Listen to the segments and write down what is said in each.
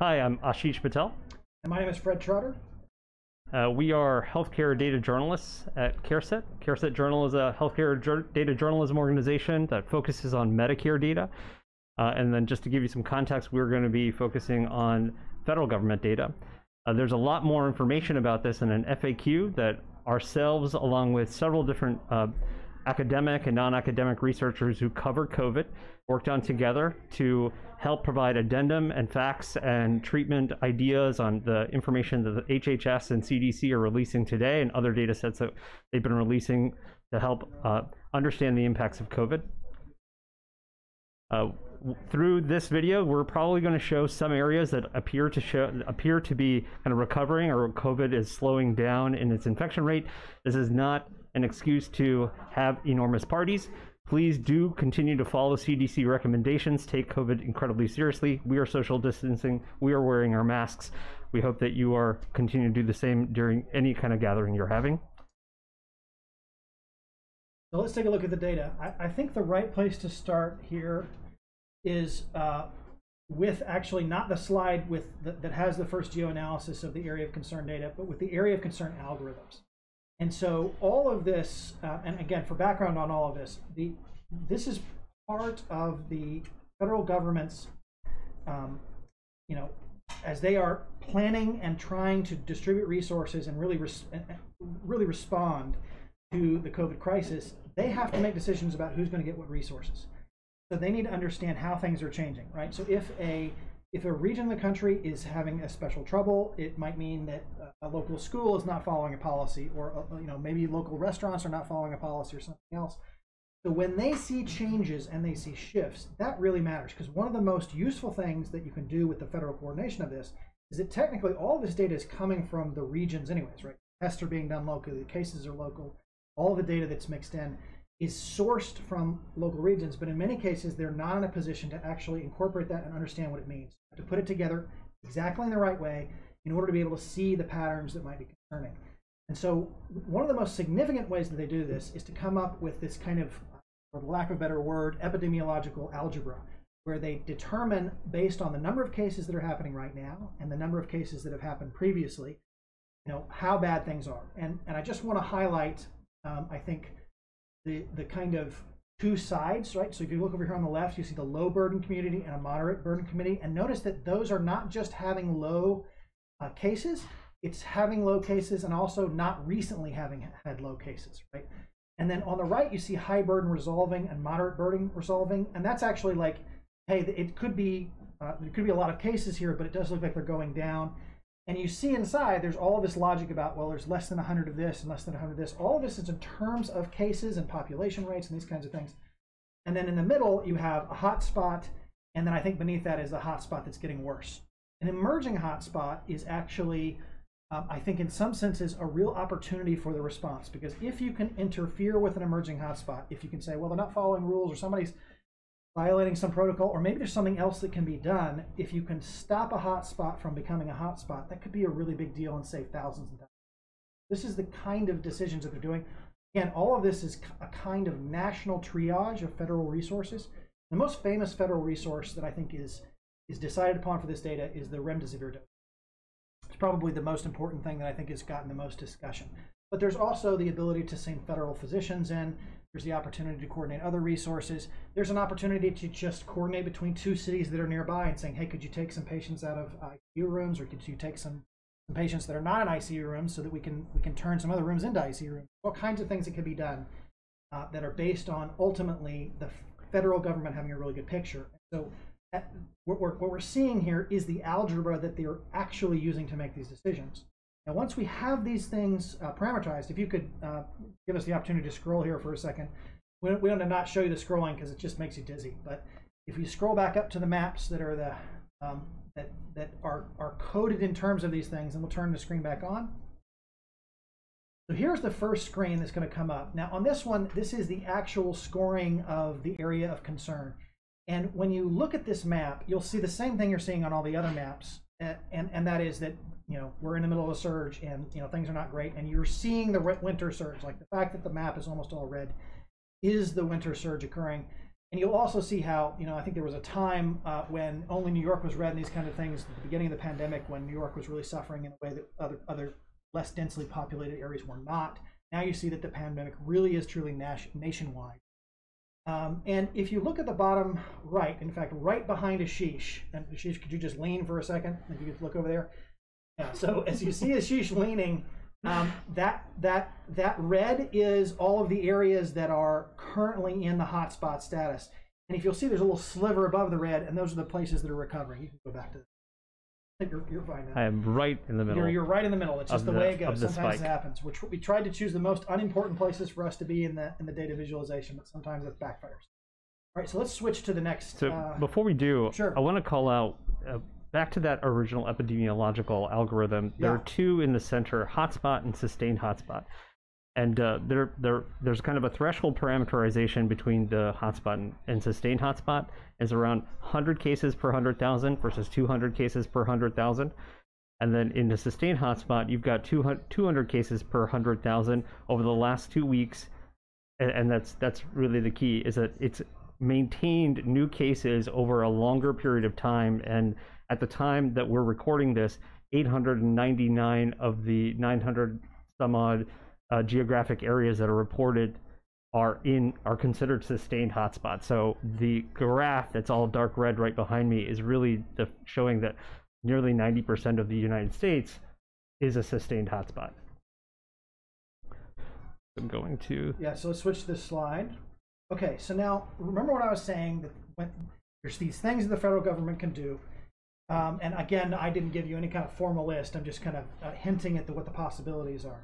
Hi, I'm Ashish Patel. And my name is Fred Trotter. Uh, we are healthcare data journalists at CareSet. CareSet Journal is a healthcare jur- data journalism organization that focuses on Medicare data. Uh, and then, just to give you some context, we're going to be focusing on federal government data. Uh, there's a lot more information about this in an FAQ that ourselves, along with several different uh, academic and non-academic researchers who cover COVID worked on together to help provide addendum and facts and treatment ideas on the information that the HHS and CDC are releasing today and other data sets that they've been releasing to help uh, understand the impacts of COVID. Uh, through this video, we're probably going to show some areas that appear to show appear to be kind of recovering or COVID is slowing down in its infection rate. This is not an excuse to have enormous parties. Please do continue to follow CDC recommendations. Take COVID incredibly seriously. We are social distancing. We are wearing our masks. We hope that you are continuing to do the same during any kind of gathering you're having. So let's take a look at the data. I, I think the right place to start here is uh, with actually not the slide with the, that has the first geoanalysis of the area of concern data, but with the area of concern algorithms. And so all of this, uh, and again, for background on all of this, the this is part of the federal government's, um, you know, as they are planning and trying to distribute resources and really res really respond to the COVID crisis, they have to make decisions about who's going to get what resources. So they need to understand how things are changing, right? So if a if a region of the country is having a special trouble, it might mean that a local school is not following a policy, or uh, you know maybe local restaurants are not following a policy or something else. So when they see changes and they see shifts, that really matters because one of the most useful things that you can do with the federal coordination of this is that technically all this data is coming from the regions anyways, right? Tests are being done locally, the cases are local, all the data that's mixed in is sourced from local regions, but in many cases, they're not in a position to actually incorporate that and understand what it means. To put it together exactly in the right way in order to be able to see the patterns that might be concerning. And so, one of the most significant ways that they do this is to come up with this kind of, for lack of a better word, epidemiological algebra, where they determine, based on the number of cases that are happening right now and the number of cases that have happened previously, you know, how bad things are. And, and I just want to highlight, um, I think, the, the kind of two sides, right? So if you look over here on the left, you see the low burden community and a moderate burden community. And notice that those are not just having low uh, cases, it's having low cases and also not recently having had low cases, right? And then on the right, you see high burden resolving and moderate burden resolving. And that's actually like, hey, it could be, uh, there could be a lot of cases here, but it does look like they're going down. And you see inside, there's all of this logic about, well, there's less than 100 of this and less than 100 of this. All of this is in terms of cases and population rates and these kinds of things. And then in the middle, you have a hot spot. And then I think beneath that is a hot spot that's getting worse. An emerging hotspot is actually, um, I think, in some senses, a real opportunity for the response. Because if you can interfere with an emerging hotspot, if you can say, well, they're not following rules or somebody's violating some protocol, or maybe there's something else that can be done. If you can stop a hotspot from becoming a hotspot, that could be a really big deal and save thousands and thousands. This is the kind of decisions that they're doing. Again, all of this is a kind of national triage of federal resources. The most famous federal resource that I think is is decided upon for this data is the remdesivir dose. It's probably the most important thing that I think has gotten the most discussion. But there's also the ability to send federal physicians in. There's the opportunity to coordinate other resources. There's an opportunity to just coordinate between two cities that are nearby and saying, hey, could you take some patients out of ICU rooms or could you take some, some patients that are not in ICU rooms so that we can we can turn some other rooms into ICU rooms? All kinds of things that can be done uh, that are based on ultimately the federal government having a really good picture. So what we're, what we're seeing here is the algebra that they're actually using to make these decisions. Now, once we have these things uh, parameterized, if you could uh, give us the opportunity to scroll here for a second. We, we want to not show you the scrolling because it just makes you dizzy. But if you scroll back up to the maps that are the um, that that are are coded in terms of these things, and we'll turn the screen back on. So here's the first screen that's going to come up. Now on this one, this is the actual scoring of the area of concern. And when you look at this map, you'll see the same thing you're seeing on all the other maps. And, and, that is that, you know, we're in the middle of a surge and, you know, things are not great. And you're seeing the winter surge. Like the fact that the map is almost all red is the winter surge occurring. And you'll also see how, you know, I think there was a time uh, when only New York was red and these kind of things at the beginning of the pandemic when New York was really suffering in a way that other, other less densely populated areas were not. Now you see that the pandemic really is truly nationwide. Um, and if you look at the bottom right, in fact, right behind Ashish, and Ashish, could you just lean for a second? If you could look over there. Yeah, so as you see Ashish leaning, um, that that that red is all of the areas that are currently in the hotspot status. And if you'll see, there's a little sliver above the red, and those are the places that are recovering. You can go back to. You're, you're fine now. I am right in the middle. You're, you're right in the middle. It's just the, the, way it goes. Sometimes it happens. Which we tried to choose the most unimportant places for us to be in the in the data visualization, but sometimes it backfires. All right, so let's switch to the next. So uh, before we do, sure. I want to call out uh, back to that original epidemiological algorithm, there are two in the center, hotspot and sustained hotspot. And uh, there, there, there's kind of a threshold parameterization between the hotspot and, and sustained hotspot is around 100 cases per 100,000 versus 200 cases per 100,000. And then in the sustained hotspot, you've got 200, 200 cases per 100,000 over the last two weeks. And, and that's that's really the key is that it's maintained new cases over a longer period of time and at the time that we're recording this, 899 of the 900 some odd uh, geographic areas that are reported are in are considered sustained hotspots. So the graph that's all dark red right behind me is really the, showing that nearly 90% of the United States is a sustained hotspot. I'm going to yeah. So let's switch this slide. Okay, so now remember what I was saying that when there's these things that the federal government can do um, and again, I didn't give you any kind of formal list. I'm just kind of uh, hinting at the, what the possibilities are.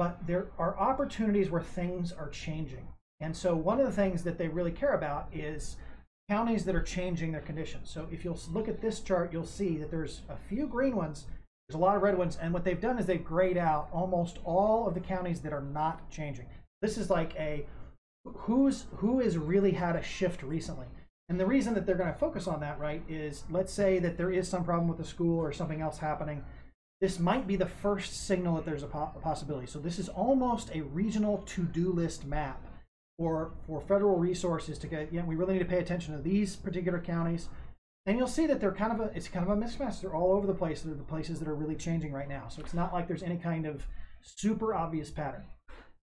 But there are opportunities where things are changing. And so one of the things that they really care about is counties that are changing their conditions. So if you'll look at this chart, you'll see that there's a few green ones, there's a lot of red ones, and what they've done is they've grayed out almost all of the counties that are not changing. This is like a who's who has really had a shift recently. And the reason that they're going to focus on that, right, is let's say that there is some problem with the school or something else happening. This might be the first signal that there's a, po a possibility. So this is almost a regional to-do list map for for federal resources to get. Yeah, we really need to pay attention to these particular counties. And you'll see that they're kind of a it's kind of a mismatch. They're all over the place. They're the places that are really changing right now. So it's not like there's any kind of super obvious pattern.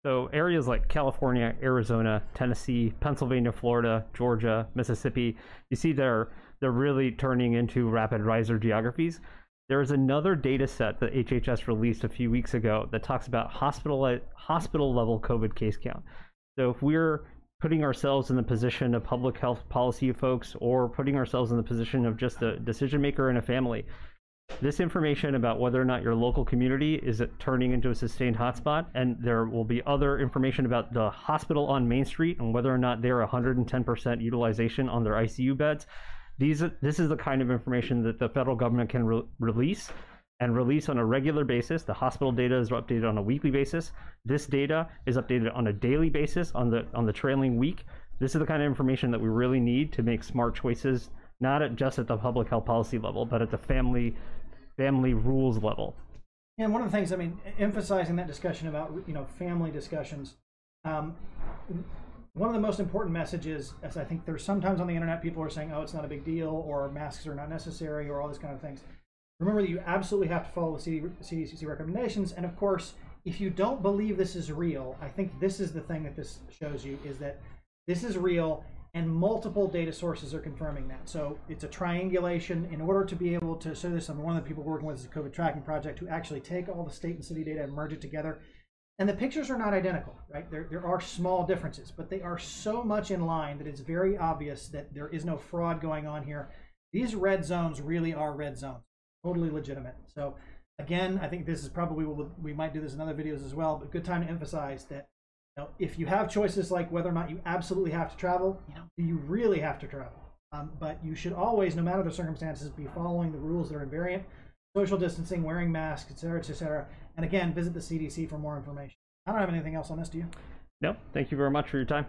So areas like California, Arizona, Tennessee, Pennsylvania, Florida, Georgia, Mississippi, you see they're they're really turning into rapid riser geographies. There is another data set that HHS released a few weeks ago that talks about hospital hospital level COVID case count. So if we're putting ourselves in the position of public health policy folks or putting ourselves in the position of just a decision maker in a family, this information about whether or not your local community is turning into a sustained hotspot, and there will be other information about the hospital on Main Street and whether or not they're 110% utilization on their ICU beds. These, this is the kind of information that the federal government can re release and release on a regular basis. The hospital data is updated on a weekly basis. This data is updated on a daily basis on the on the trailing week. This is the kind of information that we really need to make smart choices not at just at the public health policy level, but at the family family rules level. And one of the things, I mean, emphasizing that discussion about you know family discussions. Um, one of the most important messages, as I think there's sometimes on the internet, people are saying, "Oh, it's not a big deal," or masks are not necessary, or all these kind of things. Remember that you absolutely have to follow the CDC recommendations, and of course, if you don't believe this is real, I think this is the thing that this shows you is that this is real and multiple data sources are confirming that. So it's a triangulation. In order to be able to show this, I'm one of the people working with this COVID tracking project who actually take all the state and city data and merge it together. And the pictures are not identical, right? There, there are small differences, but they are so much in line that it's very obvious that there is no fraud going on here. These red zones really are red zones, totally legitimate. So again, I think this is probably, we might do this in other videos as well, but good time to emphasize that know, if you have choices like whether or not you absolutely have to travel, you know, do you really have to travel? Um, but you should always, no matter the circumstances, be following the rules that are invariant, social distancing, wearing masks, etc., etc. And again, visit the CDC for more information. I don't have anything else on this, do you? No, thank you very much for your time.